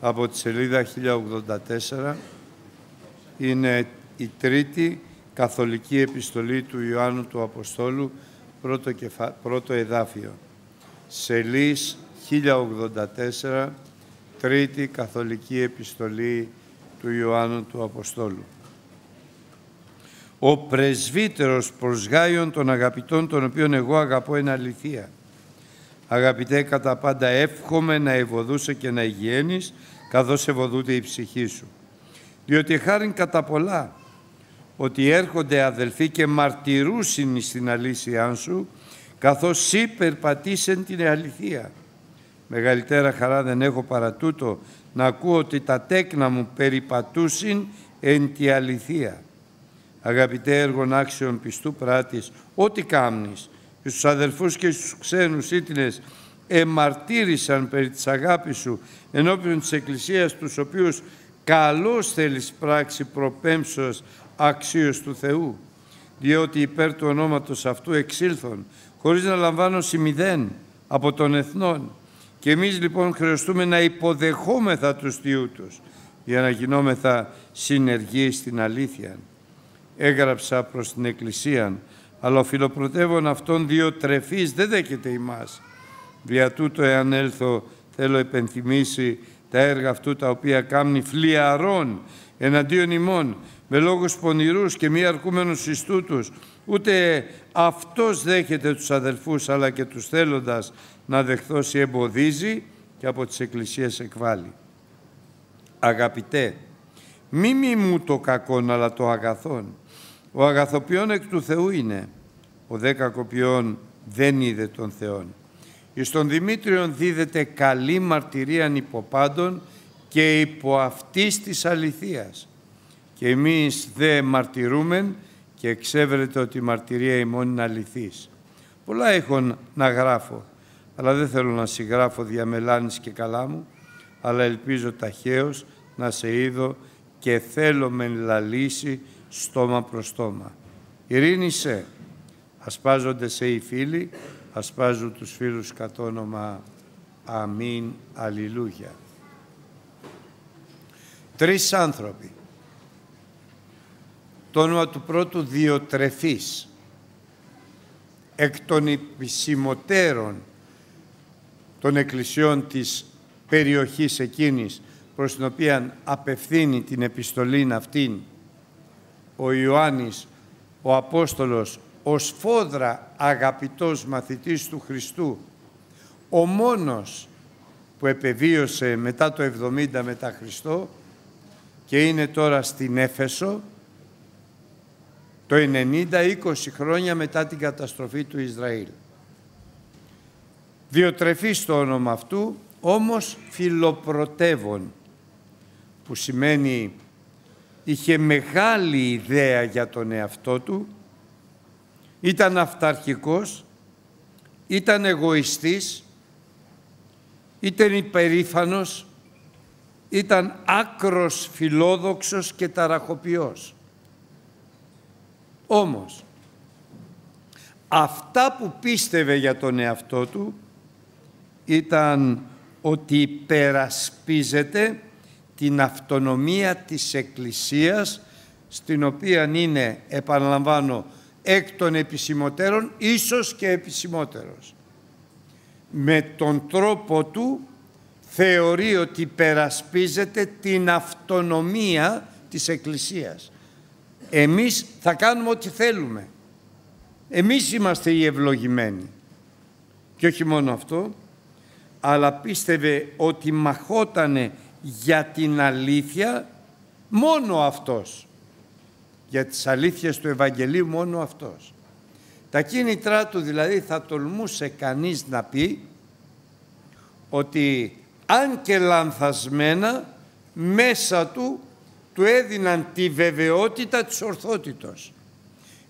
από τη σελίδα 1084 είναι η τρίτη καθολική επιστολή του Ιωάννου του Αποστόλου, πρώτο, κεφα... πρώτο εδάφιο. Σελής 1084, τρίτη καθολική επιστολή του Ιωάννου του Αποστόλου. Ο πρεσβύτερος προς Γάιον των αγαπητών, τον οποίον εγώ αγαπώ, είναι αληθεία. Αγαπητέ, κατά πάντα εύχομαι να ευωδούσε και να υγιένεις, καθώς ευωδούται η ψυχή σου. Διότι χάριν κατά πολλά, ότι έρχονται αδελφοί και μαρτυρούσιν στην αλήθεια σου, καθώς σύ περπατήσεν την αληθεία. Μεγαλύτερα χαρά δεν έχω παρά τούτο, να ακούω ότι τα τέκνα μου περιπατούσιν εν τη αληθεία. Αγαπητέ έργον άξιον πιστού πράτης, ό,τι κάμνεις, και στους αδελφούς και στους ξένους ήτινες εμαρτύρησαν περί της αγάπης σου ενώπιον της Εκκλησίας τους οποίους καλώς θέλεις πράξη προπέμψος αξίως του Θεού διότι υπέρ του ονόματος αυτού εξήλθον χωρίς να λαμβάνω σημειδέν από των εθνών και εμείς λοιπόν χρειαστούμε να υποδεχόμεθα τους θειού τους για να γινόμεθα συνεργοί στην αλήθεια. Έγραψα προς την Εκκλησία αλλά ο φιλοπρωτεύων αυτών δύο τρεφής δεν δέχεται ημάς. Δια τούτο εάν έλθω θέλω επενθυμίσει τα έργα αυτού τα οποία κάμνει φλιαρών εναντίον ημών με λόγους πονηρούς και μη αρκούμενους εις τούτους, ούτε αυτός δέχεται τους αδελφούς αλλά και τους θέλοντας να δεχθώσει εμποδίζει και από τις εκκλησίες εκβάλλει. Αγαπητέ, μη μη μου το κακόν αλλά το αγαθόν. Ο αγαθοποιών εκ του Θεού είναι, ο δε κακοποιών δεν είδε τον Θεόν. Εις τον Δημήτριον δίδεται καλή μαρτυρίαν υποπάντων και υπό αυτής της αληθείας. Και εμείς δε μαρτυρούμεν και εξέβρεται ότι η μαρτυρία ημών είναι αληθής. Πολλά έχω να γράφω, αλλά δεν θέλω να συγγράφω διαμελάνης και καλά μου, αλλά ελπίζω ταχαίως να σε είδω και θέλω με λαλήσει στόμα προς στόμα. Ειρήνη σε, ασπάζονται σε οι φίλοι, ασπάζουν τους φίλους κατ' όνομα Αμήν, Αλληλούια. Τρεις άνθρωποι. Το όνομα του πρώτου Διοτρεφής, εκ των επισημωτέρων των εκκλησιών της περιοχής εκείνης προς την οποία απευθύνει την επιστολή αυτήν ο Ιωάννης, ο Απόστολος, ο σφόδρα αγαπητός μαθητής του Χριστού, ο μόνος που επεβίωσε μετά το 70 μετά Χριστό και είναι τώρα στην Έφεσο το 90-20 χρόνια μετά την καταστροφή του Ισραήλ. Διοτρεφή στο όνομα αυτού, όμως φιλοπρωτεύων, που σημαίνει είχε μεγάλη ιδέα για τον εαυτό του, ήταν αυταρχικός, ήταν εγωιστής, ήταν υπερήφανος, ήταν άκρος φιλόδοξος και ταραχοποιός. Όμως, αυτά που πίστευε για τον εαυτό του ήταν ότι υπερασπίζεται την αυτονομία της Εκκλησίας στην οποία είναι, επαναλαμβάνω, εκ των επισημωτέρων, ίσως και επισημότερος. Με τον τρόπο του θεωρεί ότι περασπίζεται την αυτονομία της Εκκλησίας. Εμείς θα κάνουμε ό,τι θέλουμε. Εμείς είμαστε οι ευλογημένοι. Και όχι μόνο αυτό, αλλά πίστευε ότι μαχότανε για την αλήθεια μόνο αυτός. Για τις αλήθειες του Ευαγγελίου μόνο αυτός. Τα κίνητρά του δηλαδή θα τολμούσε κανείς να πει ότι αν και λανθασμένα μέσα του του έδιναν τη βεβαιότητα της ορθότητος.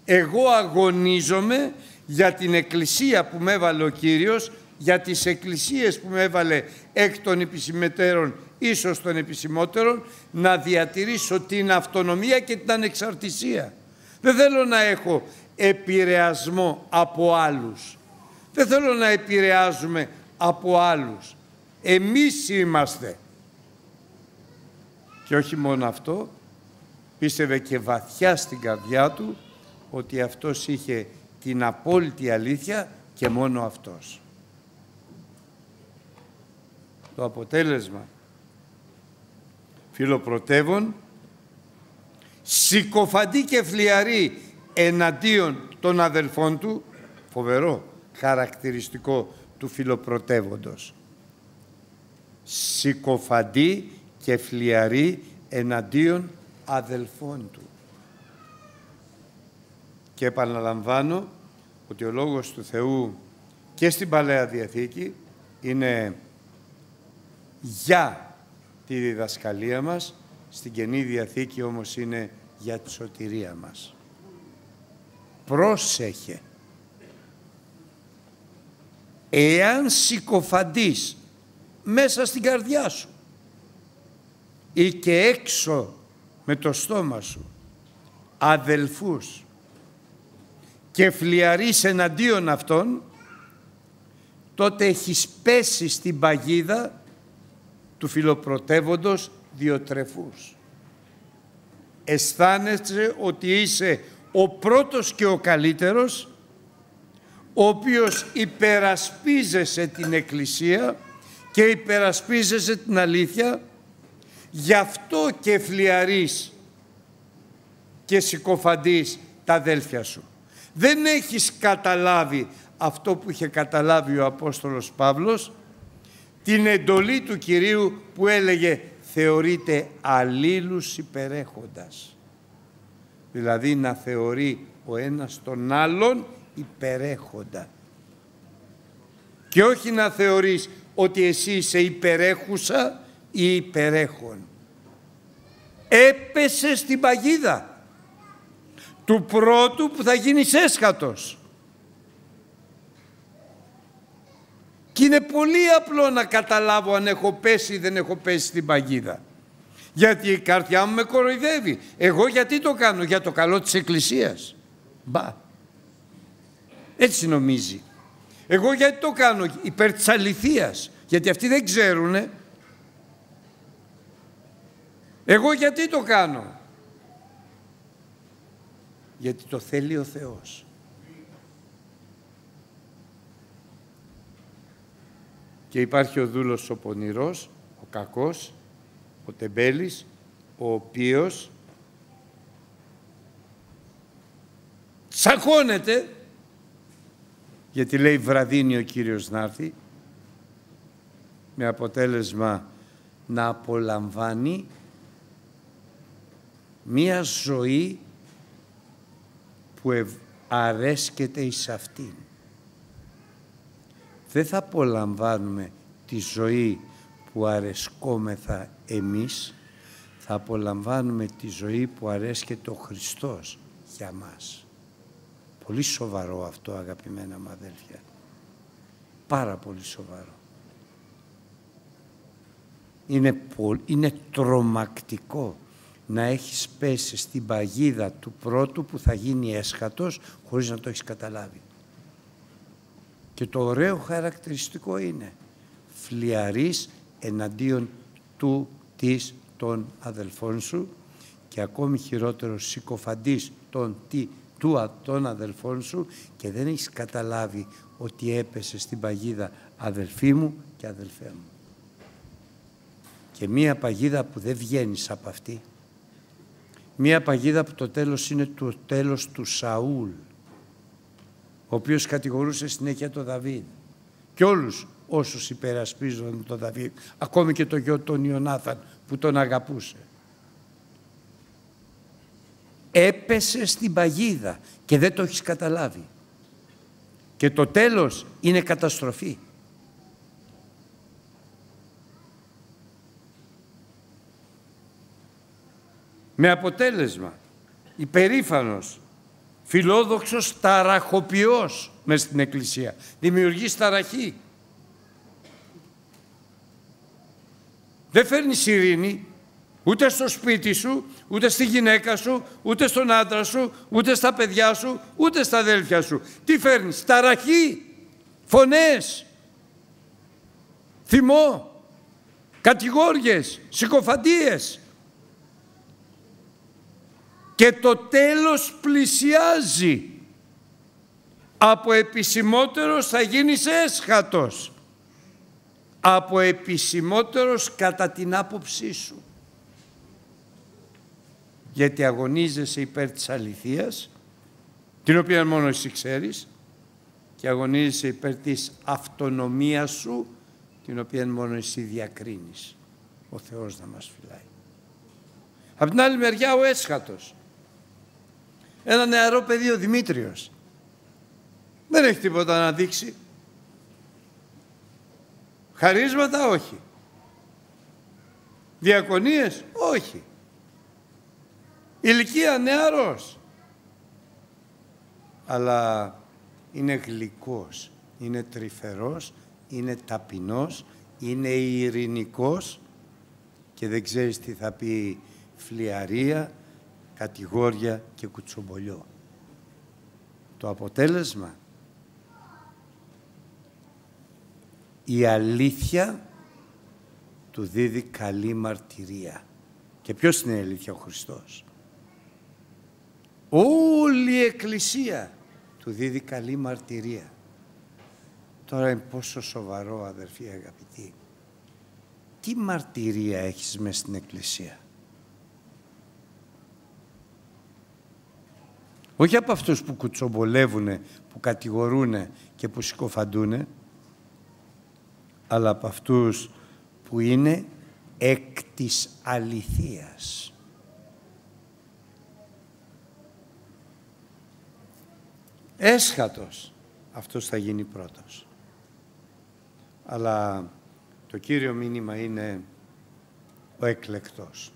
Εγώ αγωνίζομαι για την εκκλησία που με έβαλε ο Κύριος, για τις εκκλησίες που με έβαλε εκ των επισημετέρων ίσως των επισημότερων, να διατηρήσω την αυτονομία και την ανεξαρτησία. Δεν θέλω να έχω επηρεασμό από άλλους. Δεν θέλω να επηρεάζουμε από άλλους. Εμείς είμαστε. Και όχι μόνο αυτό, πίστευε και βαθιά στην καρδιά του ότι αυτός είχε την απόλυτη αλήθεια και μόνο αυτός. Το αποτέλεσμα φιλοπρωτεύων συκοφαντή και φλιαρή εναντίον των αδελφών του, φοβερό χαρακτηριστικό του φιλοπρωτεύοντος. Συκοφαντή και φλιαρή εναντίον αδελφών του. Και επαναλαμβάνω ότι ο Λόγος του Θεού και στην Παλαιά Διαθήκη είναι για τη διδασκαλία μας, στην Καινή Διαθήκη όμως είναι για τη σωτηρία μας. Πρόσεχε. Εάν συκοφαντείς μέσα στην καρδιά σου ή και έξω με το στόμα σου αδελφούς και φλιαρείς εναντίον αυτών, τότε έχεις πέσει στην παγίδα του φιλοπρωτεύοντος διοτρεφούς. Αισθάνεσαι ότι είσαι ο πρώτος και ο καλύτερος, ο οποίος υπερασπίζεσαι την Εκκλησία και υπερασπίζεσαι την αλήθεια, γι' αυτό και φλιαρείς και συκοφαντείς τα αδέλφια σου. Δεν έχεις καταλάβει αυτό που είχε καταλάβει ο Απόστολος Παύλος, την εντολή του Κυρίου που έλεγε θεωρείται αλλήλους υπερέχοντας. Δηλαδή να θεωρεί ο ένας τον άλλον υπερέχοντα. Και όχι να θεωρείς ότι εσύ είσαι υπερέχουσα ή υπερέχον. Έπεσε στην παγίδα του πρώτου που θα γίνεις έσχατος. Και είναι πολύ απλό να καταλάβω αν έχω πέσει ή δεν έχω πέσει στην παγίδα. Γιατί η καρδιά μου με κοροϊδεύει. Εγώ γιατί το κάνω, για το καλό της Εκκλησίας. Μπα. Έτσι νομίζει. Εγώ γιατί το κάνω, υπέρ της αληθείας. Γιατί αυτοί δεν ξέρουνε. Εγώ γιατί το κάνω. Γιατί το θέλει ο Θεός. Και υπάρχει ο δούλος ο πονηρός, ο κακός, ο τεμπέλης, ο οποίος τσακώνεται, γιατί λέει βραδίνει ο Κύριος να έρθει, με αποτέλεσμα να απολαμβάνει μία ζωή που αρέσκεται εις αυτήν δεν θα απολαμβάνουμε τη ζωή που αρεσκόμεθα εμείς, θα απολαμβάνουμε τη ζωή που αρέσκεται ο Χριστός για μας. Πολύ σοβαρό αυτό αγαπημένα μου αδέλφια. Πάρα πολύ σοβαρό. Είναι, είναι τρομακτικό να έχεις πέσει στην παγίδα του πρώτου που θα γίνει έσχατος χωρίς να το έχεις καταλάβει. Και το ωραίο χαρακτηριστικό είναι φλιαρής εναντίον του, της, των αδελφών σου και ακόμη χειρότερο συκοφαντής των, τι, του, των αδελφών σου και δεν έχεις καταλάβει ότι έπεσε στην παγίδα αδελφή μου και αδελφέ μου. Και μία παγίδα που δεν βγαίνεις από αυτή. Μία παγίδα που το τέλος είναι το τέλος του Σαούλ ο οποίος κατηγορούσε συνέχεια τον Δαβίδ και όλους όσους υπερασπίζονταν τον Δαβίδ, ακόμη και το γιο τον Ιωνάθαν που τον αγαπούσε. Έπεσε στην παγίδα και δεν το έχεις καταλάβει. Και το τέλος είναι καταστροφή. Με αποτέλεσμα, υπερήφανος φιλόδοξος ταραχοποιός μέσα στην Εκκλησία. Δημιουργεί ταραχή. Δεν φέρνει ειρήνη ούτε στο σπίτι σου, ούτε στη γυναίκα σου, ούτε στον άντρα σου, ούτε στα παιδιά σου, ούτε στα αδέλφια σου. Τι φέρνει, ταραχή, φωνές, θυμό, κατηγόριες, συκοφαντίες. Και το τέλος πλησιάζει. Από επισημότερος θα γίνεις έσχατος. Από επισημότερος κατά την άποψή σου. Γιατί αγωνίζεσαι υπέρ της αληθείας, την οποία μόνο εσύ ξέρεις, και αγωνίζεσαι υπέρ της αυτονομίας σου, την οποία μόνο εσύ διακρίνεις. Ο Θεός να μας φυλάει. Από την άλλη μεριά ο έσχατος. Ένα νεαρό παιδί ο Δημήτριος. Δεν έχει τίποτα να δείξει. Χαρίσματα όχι. Διακονίες όχι. Ηλικία νεαρός. Αλλά είναι γλυκός, είναι τρυφερός, είναι ταπεινός, είναι ειρηνικός και δεν ξέρεις τι θα πει φλιαρία, κατηγόρια και κουτσομπολιό. Το αποτέλεσμα; Η αλήθεια του δίδει καλή μαρτυρία. Και ποιος είναι η αλήθεια; Ο Χριστός. Όλη η Εκκλησία του δίδει καλή μαρτυρία. Τώρα είναι πόσο σοβαρό αδερφοί αγαπητοί. Τι μαρτυρία έχεις μέσα στην Εκκλησία; Όχι από αυτούς που κουτσομπολεύουν, που κατηγορούν και που συκοφαντούν, αλλά από αυτούς που είναι εκ της αληθείας. Έσχατος, αυτός θα γίνει πρώτος. Αλλά το κύριο μήνυμα είναι ο εκλεκτός.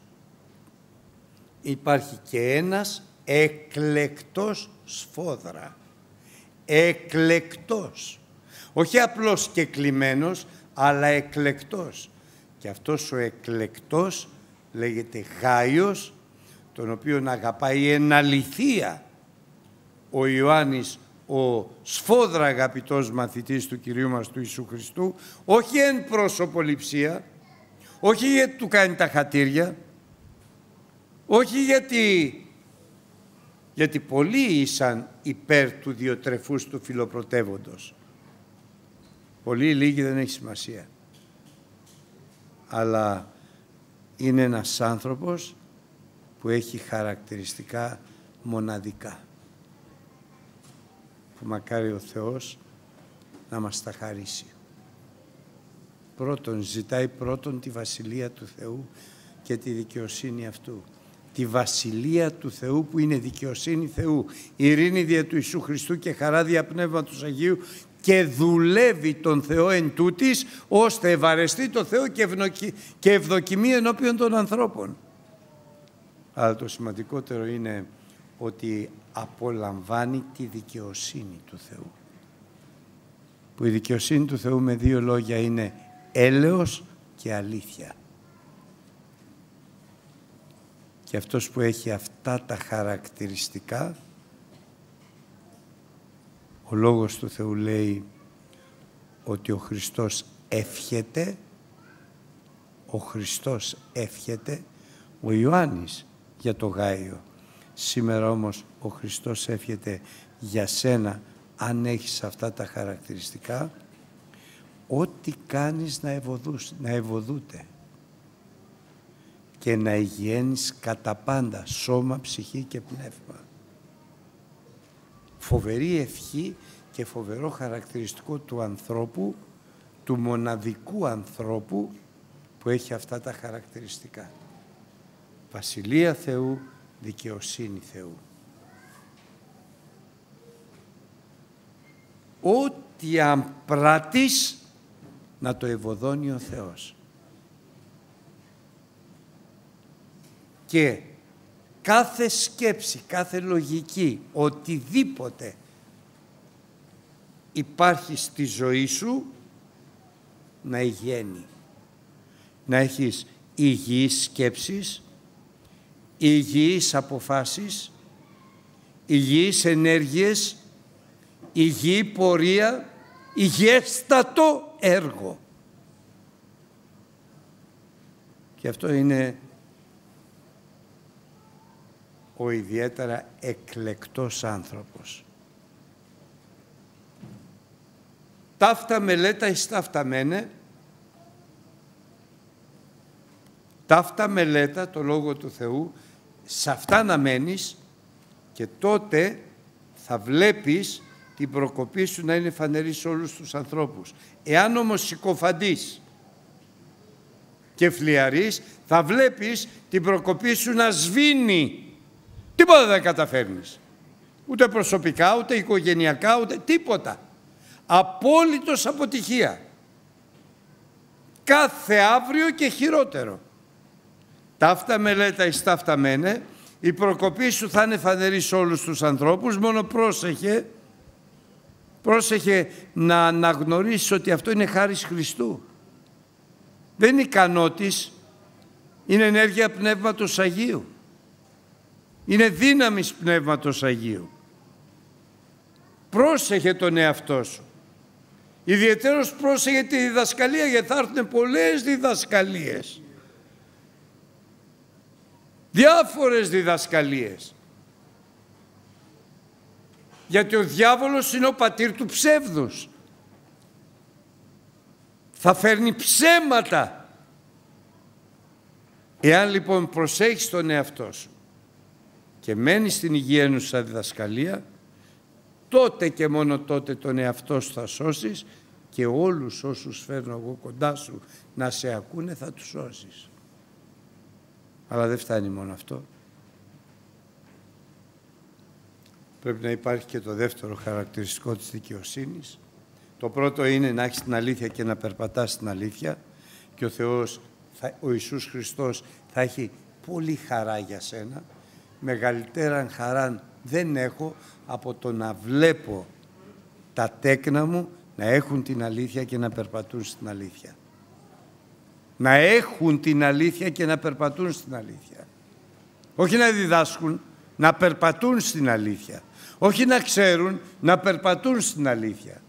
Υπάρχει και ένας εκλεκτός σφόδρα. Εκλεκτός. Όχι απλώς και κλειμένος, αλλά εκλεκτός. Και αυτός ο εκλεκτός λέγεται Γάιος, τον οποίον αγαπάει εν αληθεία ο Ιωάννης, ο σφόδρα αγαπητός μαθητής του Κυρίου μας του Ιησού Χριστού, όχι εν πρόσωποληψία, όχι γιατί του κάνει τα χατήρια, όχι γιατί, γιατί πολλοί ήσαν υπέρ του διοτρεφούς του φιλοπρωτεύοντος. Πολύ λίγοι δεν έχει σημασία. Αλλά είναι ένας άνθρωπος που έχει χαρακτηριστικά μοναδικά. Που μακάρι ο Θεός να μας τα χαρίσει. Πρώτον, ζητάει πρώτον τη Βασιλεία του Θεού και τη δικαιοσύνη αυτού. Τη Βασιλεία του Θεού που είναι δικαιοσύνη Θεού, ειρήνη δια του Ιησού Χριστού και χαρά δια Πνεύματος Αγίου και δουλεύει τον Θεό εν τούτης, ώστε ευαρεστεί το Θεό και, και ευδοκιμεί ενώπιον των ανθρώπων. Αλλά το σημαντικότερο είναι ότι απολαμβάνει τη δικαιοσύνη του Θεού. Που η δικαιοσύνη του Θεού με δύο λόγια είναι έλεος και αλήθεια. Και αυτός που έχει αυτά τα χαρακτηριστικά ο Λόγος του Θεού λέει ότι ο Χριστός εύχεται, ο Χριστός εύχεται, ο Ιωάννης για το Γάιο. Σήμερα όμως ο Χριστός εύχεται για σένα, αν έχεις αυτά τα χαρακτηριστικά, ό,τι κάνεις να, ευωδούς, να ευωδούται και να υγιένεις κατά πάντα σώμα, ψυχή και πνεύμα φοβερή ευχή και φοβερό χαρακτηριστικό του ανθρώπου, του μοναδικού ανθρώπου που έχει αυτά τα χαρακτηριστικά. Βασιλεία Θεού, δικαιοσύνη Θεού. Ό,τι αν πράττεις, να το ευωδώνει ο Θεός. Και κάθε σκέψη, κάθε λογική, οτιδήποτε υπάρχει στη ζωή σου να υγιένει. Να έχεις υγιείς σκέψεις, υγιείς αποφάσεις, υγιείς ενέργειες, υγιή πορεία, υγιέστατο έργο. Και αυτό είναι ο ιδιαίτερα εκλεκτός άνθρωπος. Ταύτα μελέτα εις ταύτα μένε, ταύτα μελέτα το Λόγο του Θεού, σε αυτά να μένεις και τότε θα βλέπεις την προκοπή σου να είναι φανερή σε όλους τους ανθρώπους. Εάν όμως συκοφαντείς και φλιαρείς, θα βλέπεις την προκοπή σου να σβήνει. Τίποτα δεν καταφέρνεις. Ούτε προσωπικά, ούτε οικογενειακά, ούτε τίποτα. Απόλυτος αποτυχία. Κάθε αύριο και χειρότερο. Ταύτα μελέτα εις ταύτα μένε, η προκοπή σου θα είναι φανερή σε όλους τους ανθρώπους, μόνο πρόσεχε, πρόσεχε να αναγνωρίσεις ότι αυτό είναι χάρις Χριστού. Δεν είναι ικανότης, είναι ενέργεια Πνεύματος Αγίου. Είναι δύναμης Πνεύματος Αγίου. Πρόσεχε τον εαυτό σου. Ιδιαίτερος πρόσεχε τη διδασκαλία γιατί θα έρθουν πολλές διδασκαλίες. Διάφορες διδασκαλίες. Γιατί ο διάβολος είναι ο πατήρ του ψεύδους. Θα φέρνει ψέματα. Εάν λοιπόν προσέχεις τον εαυτό σου και μένεις στην υγεία σου σαν διδασκαλία, τότε και μόνο τότε τον εαυτό σου θα σώσεις και όλους όσους φέρνω εγώ κοντά σου να σε ακούνε θα τους σώσεις. Αλλά δεν φτάνει μόνο αυτό. Πρέπει να υπάρχει και το δεύτερο χαρακτηριστικό της δικαιοσύνης. Το πρώτο είναι να έχεις την αλήθεια και να περπατάς στην αλήθεια και ο Θεός, ο Ιησούς Χριστός θα έχει πολύ χαρά για σένα. Μεγαλύτερα χαρά δεν έχω από το να βλέπω τα τέκνα μου να έχουν την αλήθεια και να περπατούν στην αλήθεια να έχουν την αλήθεια και να περπατούν στην αλήθεια. Όχι να διδάσκουν, να περπατούν στην αλήθεια. Όχι να ξέρουν, να περπατούν στην αλήθεια.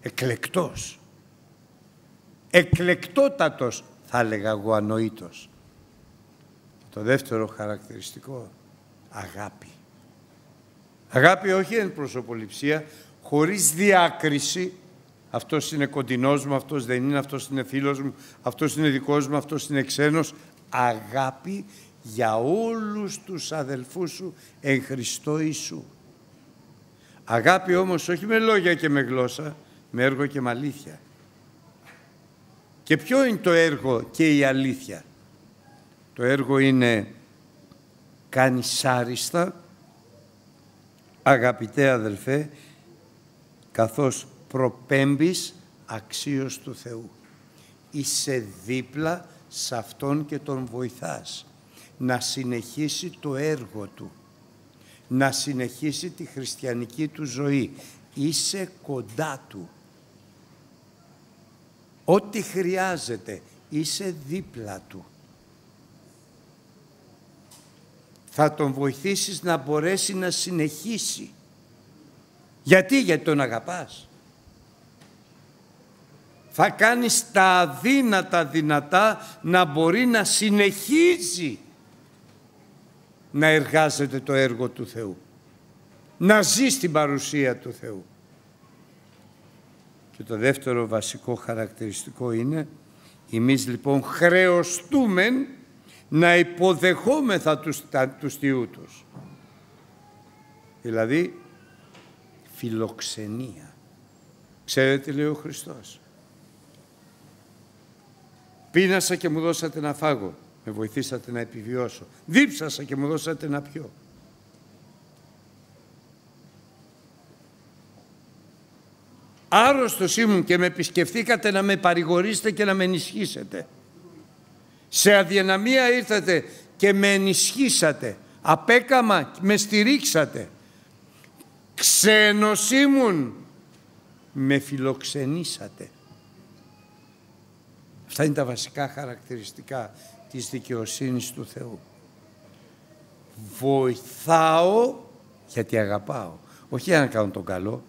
Εκλεκτός. Εκλεκτότατος θα έλεγα εγώ ανοήτος. Το δεύτερο χαρακτηριστικό, αγάπη. Αγάπη όχι εν προσωποληψία, χωρίς διάκριση, αυτός είναι κοντινός μου, αυτός δεν είναι, αυτός είναι φίλος μου, αυτός είναι δικός μου, αυτός είναι ξένος. Αγάπη για όλους τους αδελφούς σου εν Χριστώ Ιησού. Αγάπη όμως όχι με λόγια και με γλώσσα, με έργο και με αλήθεια. Και ποιο είναι το έργο και η αλήθεια; Το έργο είναι κάνεις άριστα, αγαπητέ αδελφέ, καθώς προπέμπεις αξίως του Θεού. Είσαι δίπλα σε Αυτόν και τον βοηθάς να συνεχίσει το έργο Του, να συνεχίσει τη χριστιανική του ζωή. Είσαι κοντά Του. Ό,τι χρειάζεται, είσαι δίπλα Του. Θα τον βοηθήσεις να μπορέσει να συνεχίσει. Γιατί, γιατί τον αγαπάς; Θα κάνεις τα αδύνατα δυνατά να μπορεί να συνεχίζει να εργάζεται το έργο του Θεού. Να ζει στην παρουσία του Θεού. Και το δεύτερο βασικό χαρακτηριστικό είναι εμείς λοιπόν χρεωστούμε να υποδεχόμεθα τους, τα, τους τους. Δηλαδή φιλοξενία. Ξέρετε λέει ο Χριστός. Πίνασα και μου δώσατε να φάγω. Με βοηθήσατε να επιβιώσω. Δίψασα και μου δώσατε να πιω. Άρρωστος ήμουν και με επισκεφθήκατε να με παρηγορήσετε και να με ενισχύσετε. Σε αδιαναμία ήρθατε και με ενισχύσατε. Απέκαμα με στηρίξατε. Ξένος ήμουν. Με φιλοξενήσατε. Αυτά είναι τα βασικά χαρακτηριστικά της δικαιοσύνης του Θεού. Βοηθάω γιατί αγαπάω. Όχι για να κάνω τον καλό.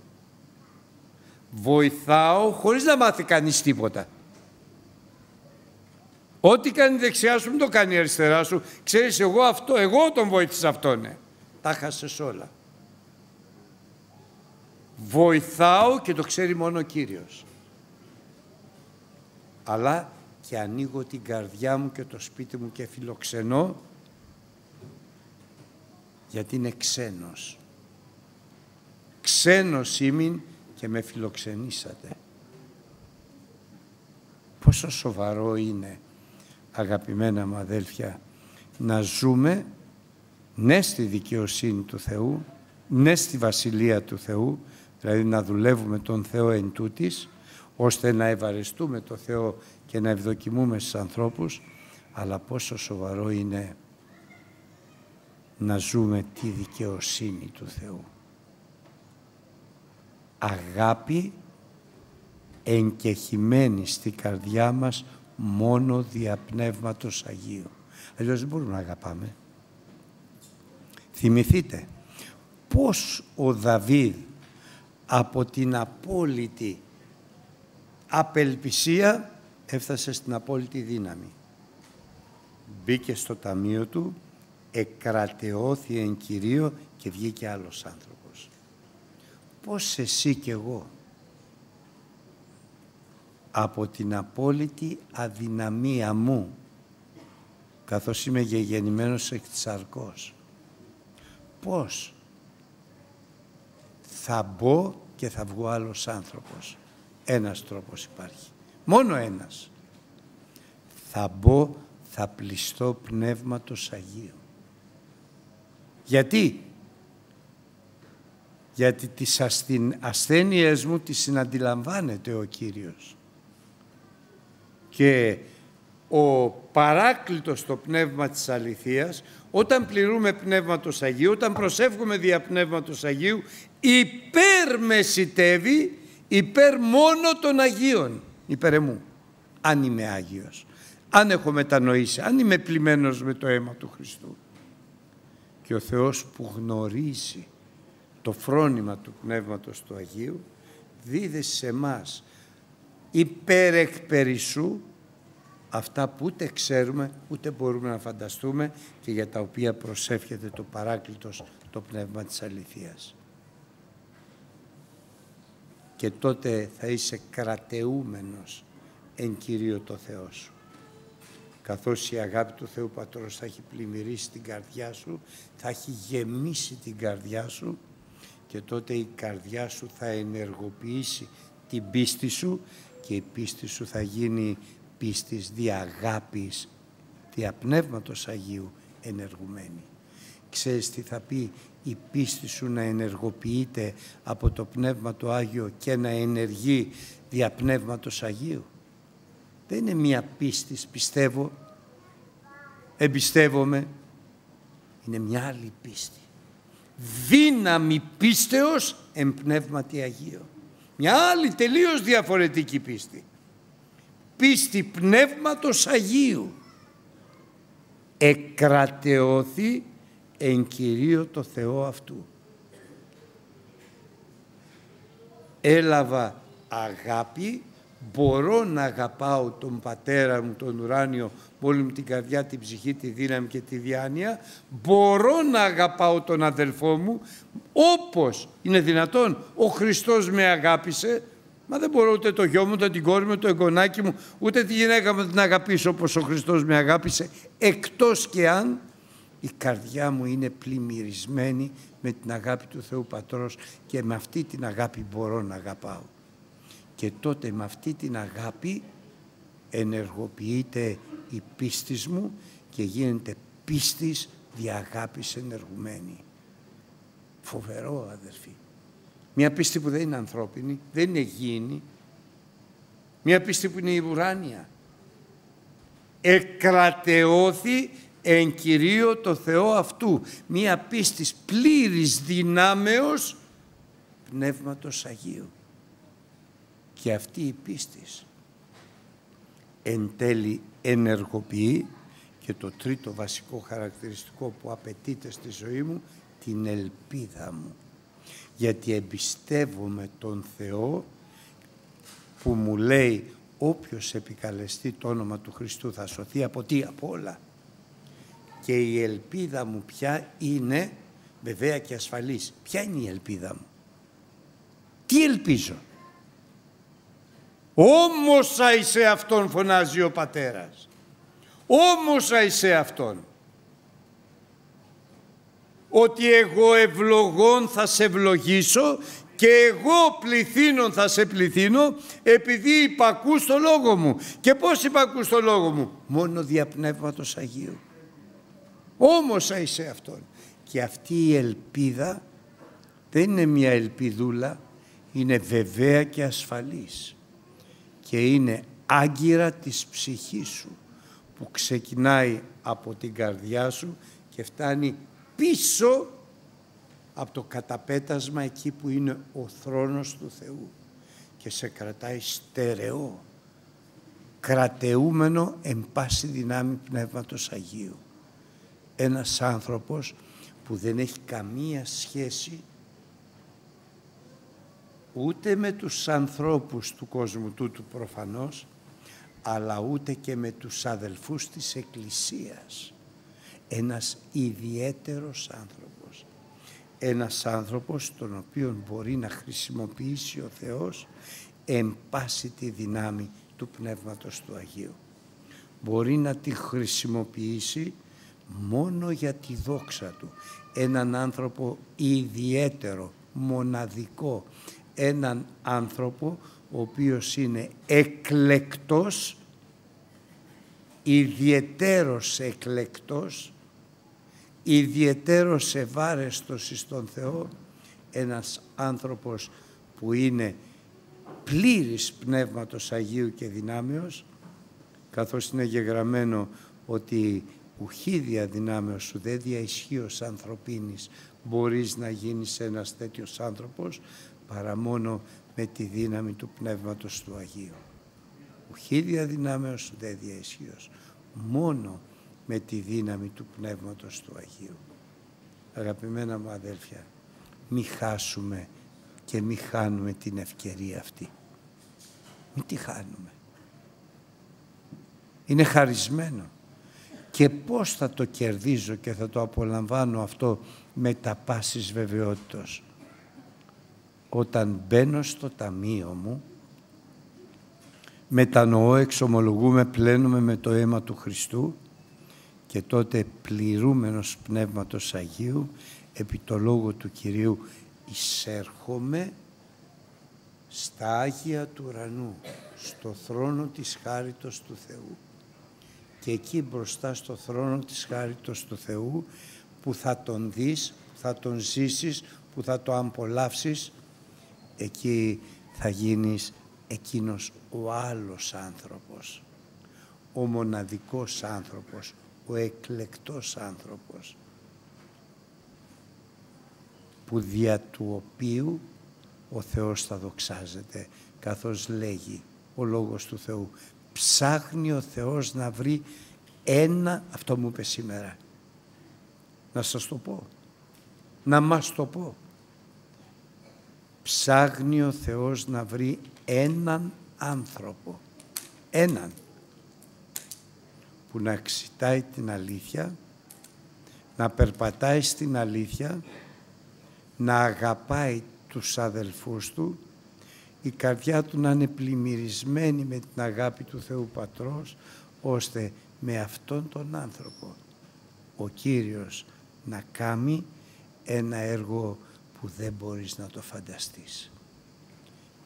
Βοηθάω χωρίς να μάθει κανείς τίποτα. Ό,τι κάνει δεξιά σου, μην το κάνει αριστερά σου. Ξέρεις, εγώ αυτό, εγώ τον βοήθησα αυτόν. Ναι. Τα χάσες όλα. Βοηθάω και το ξέρει μόνο ο Κύριος. Αλλά και ανοίγω την καρδιά μου και το σπίτι μου και φιλοξενώ γιατί είναι ξένος. Ξένος ήμουν και με φιλοξενήσατε. Πόσο σοβαρό είναι, αγαπημένα μου αδέλφια, να ζούμε ναι στη δικαιοσύνη του Θεού, ναι στη Βασιλεία του Θεού, δηλαδή να δουλεύουμε τον Θεό εν τούτης, ώστε να ευαρεστούμε το Θεό και να ευδοκιμούμε στους ανθρώπους, αλλά πόσο σοβαρό είναι να ζούμε τη δικαιοσύνη του Θεού. Αγάπη εγκεχημένη στη καρδιά μας μόνο δια Πνεύματος Αγίου. Αλλιώς δεν μπορούμε να αγαπάμε. Θυμηθείτε πώς ο Δαβίδ από την απόλυτη απελπισία έφτασε στην απόλυτη δύναμη. Μπήκε στο ταμείο του, εκρατεώθη εν Κυρίω και βγήκε άλλος άνθρωπος. Πώς εσύ και εγώ από την απόλυτη αδυναμία μου καθώς είμαι γεννημένος εκ της αρκός. Πώς θα μπω και θα βγω άλλος άνθρωπος; Ένας τρόπος υπάρχει. Μόνο ένας. Θα μπω, θα πληστώ πνεύματος Αγίου. Γιατί; Γιατί τις ασθένειες μου τις συναντιλαμβάνεται ο Κύριος. Και ο παράκλητος το πνεύμα της αληθείας, όταν πληρούμε πνεύματος Αγίου, όταν προσεύχουμε δια πνεύματος Αγίου, υπερμεσιτεύει υπέρ μόνο των Αγίων, υπέρ εμού, αν είμαι Άγιος, αν έχω μετανοήσει, αν είμαι πλημμένος με το αίμα του Χριστού. Και ο Θεός που γνωρίζει το φρόνημα του Πνεύματος του Αγίου, δίδει σε μας υπερεκπερισσού αυτά που ούτε ξέρουμε, ούτε μπορούμε να φανταστούμε και για τα οποία προσεύχεται το παράκλητος το πνεύμα της αληθείας. Και τότε θα είσαι κρατεούμενος εν Κυρίω το Θεό σου. Καθώς η αγάπη του Θεού Πατρός θα έχει πλημμυρίσει την καρδιά σου, θα έχει γεμίσει την καρδιά σου και τότε η καρδιά σου θα ενεργοποιήσει την πίστη σου και η πίστη σου θα γίνει πίστης δια αγάπης, δια πνεύματος Αγίου ενεργουμένη. Ξέρεις τι θα πει η πίστη σου να ενεργοποιείται από το Πνεύμα το Άγιο και να ενεργεί δια Πνεύματος Αγίου; Δεν είναι μία πίστη, πιστεύω, εμπιστεύομαι. Είναι μια άλλη πίστη. Δύναμη πίστεως εν Πνεύματι Αγίο. Μια άλλη τελείως διαφορετική πίστη. Πίστη Πνεύματος Αγίου. Εκρατεώθη εν Κυρίω το Θεό αυτού. Έλαβα αγάπη, μπορώ να αγαπάω τον Πατέρα μου, τον ουράνιο, με όλη μου την καρδιά, την ψυχή, τη δύναμη και τη διάνοια, μπορώ να αγαπάω τον αδελφό μου, όπως είναι δυνατόν ο Χριστός με αγάπησε, Μα δεν μπορώ ούτε το γιο μου, ούτε την κόρη μου, ούτε το εγγονάκι μου, ούτε τη γυναίκα μου την αγαπήσω όπως ο Χριστός με αγάπησε, εκτός και αν η καρδιά μου είναι πλημμυρισμένη με την αγάπη του Θεού Πατρός και με αυτή την αγάπη μπορώ να αγαπάω. Και τότε με αυτή την αγάπη ενεργοποιείται η πίστη μου και γίνεται πίστης δια αγάπης ενεργουμένη. Φοβερό αδερφοί. Μια πίστη που δεν είναι ανθρώπινη, δεν είναι γήινη. Μια πίστη που είναι η ουράνια. Εκρατεώθη εν Κυρίω το Θεό αυτού. Μία πίστη πλήρης δυνάμεως Πνεύματος Αγίου. Και αυτή η πίστη εν τέλει ενεργοποιεί και το τρίτο βασικό χαρακτηριστικό που απαιτείται στη ζωή μου, την ελπίδα μου. Γιατί εμπιστεύομαι τον Θεό που μου λέει όποιος επικαλεστεί το όνομα του Χριστού θα σωθεί από τι, από όλα. Και η ελπίδα μου πια είναι βεβαία και ασφαλής. Ποια είναι η ελπίδα μου; Τι ελπίζω; Όμως σε αυτόν φωνάζει ο πατέρας. Όμως σε αυτόν. Ότι εγώ ευλογών θα σε ευλογήσω και εγώ πληθύνων θα σε πληθύνω επειδή υπακούς στο λόγο μου. Και πώς υπακούς στο λόγο μου; Μόνο δια Πνεύματος Αγίου. Όμως είσαι αυτόν. Και αυτή η ελπίδα δεν είναι μια ελπιδούλα, είναι βεβαία και ασφαλής. Και είναι άγκυρα της ψυχής σου που ξεκινάει από την καρδιά σου και φτάνει πίσω από το καταπέτασμα εκεί που είναι ο θρόνος του Θεού και σε κρατάει στερεό, κρατεούμενο εν πάση δυνάμει Πνεύματος Αγίου. Ένας άνθρωπος που δεν έχει καμία σχέση ούτε με τους ανθρώπους του κόσμου τούτου προφανώς, αλλά ούτε και με τους αδελφούς της Εκκλησίας. Ένας ιδιαίτερος άνθρωπος. Ένας άνθρωπος τον οποίο μπορεί να χρησιμοποιήσει ο Θεός εν πάση τη δυνάμει του Πνεύματος του Αγίου. Μπορεί να τη χρησιμοποιήσει μόνο για τη δόξα Του. Έναν άνθρωπο ιδιαίτερο, μοναδικό. Έναν άνθρωπο ο οποίος είναι εκλεκτός, ιδιαιτέρως εκλεκτός, ιδιαιτέρως ευάρεστος εις τον Θεό, ένας άνθρωπος που είναι πλήρης Πνεύματος Αγίου και Δυνάμεως, καθώς είναι γεγραμμένο ότι ουχίδια δυνάμεως σου δεν διαισχύως ανθρωπίνης μπορείς να γίνεις ένας τέτοιος άνθρωπος παρά μόνο με τη δύναμη του Πνεύματος του Αγίου. Ουχίδια δυνάμεως σου δεν διαισχύως. Μόνο με τη δύναμη του Πνεύματος του Αγίου. Αγαπημένα μου αδέλφια, μη χάσουμε και μη χάνουμε την ευκαιρία αυτή. Μη τη χάνουμε. Είναι χαρισμένο και πώς θα το κερδίζω και θα το απολαμβάνω αυτό με τα πάσης βεβαιότητος. Όταν μπαίνω στο ταμείο μου, μετανοώ, εξομολογούμε, πλένουμε με το αίμα του Χριστού και τότε πληρούμενος Πνεύματος Αγίου, επί το λόγο του Κυρίου, εισέρχομαι στα Άγια του ουρανού, στο θρόνο της χάριτος του Θεού. Και εκεί μπροστά στο θρόνο της χάριτος του Θεού που θα τον δεις, θα τον ζήσεις, που θα το αμπολαύσεις, εκεί θα γίνεις εκείνος ο άλλος άνθρωπος, ο μοναδικός άνθρωπος, ο εκλεκτός άνθρωπος, που δια του οποίου ο Θεός θα δοξάζεται, καθώς λέγει ο Λόγος του Θεού ψάχνει ο Θεός να βρει ένα, αυτό μου είπε σήμερα, να σας το πω, να μας το πω. Ψάχνει ο Θεός να βρει έναν άνθρωπο, έναν, που να εξητάει την αλήθεια, να περπατάει στην αλήθεια, να αγαπάει τους αδελφούς του η καρδιά του να είναι πλημμυρισμένη με την αγάπη του Θεού Πατρός, ώστε με αυτόν τον άνθρωπο ο Κύριος να κάνει ένα έργο που δεν μπορείς να το φανταστείς.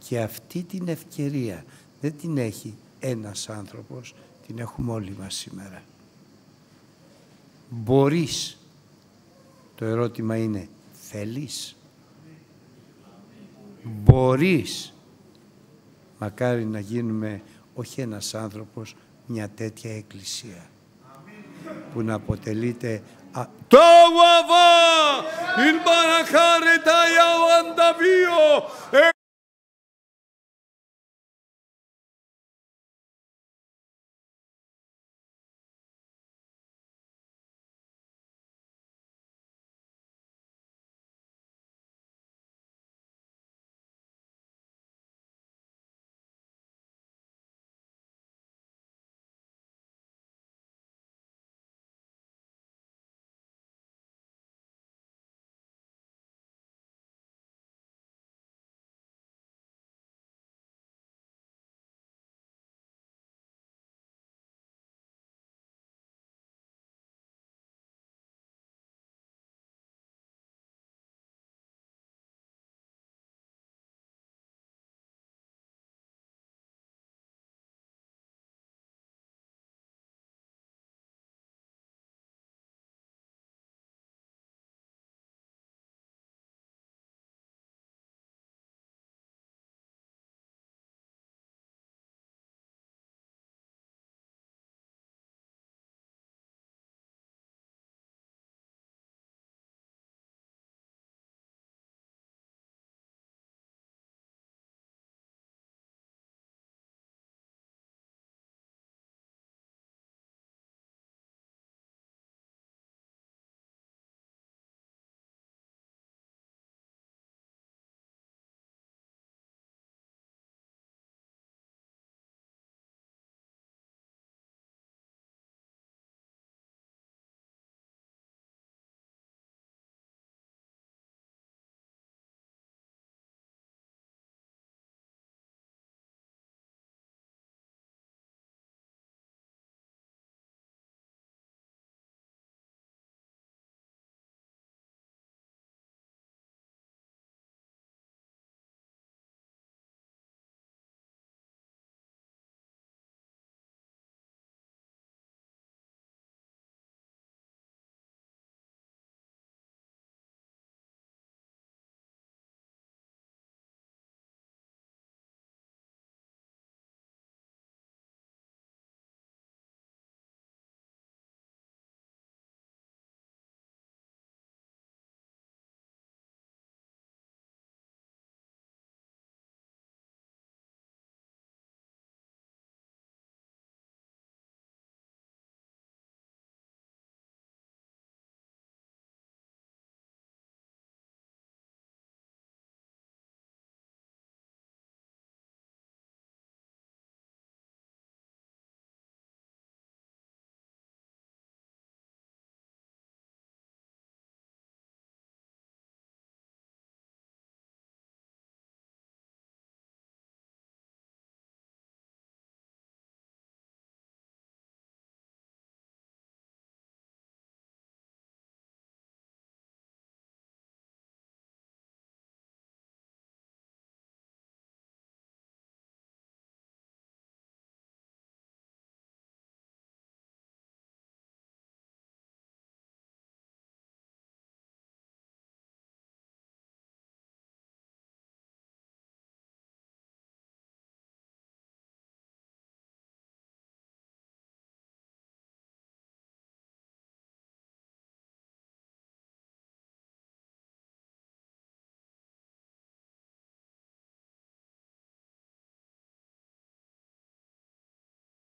Και αυτή την ευκαιρία δεν την έχει ένας άνθρωπος, την έχουμε όλοι μας σήμερα. Μπορείς. Το ερώτημα είναι, θέλεις; Μπορείς Μακάρι να γίνουμε όχι ένας άνθρωπος, μια τέτοια εκκλησία που να αποτελείται το βαβά! Είναι παραχάρητα η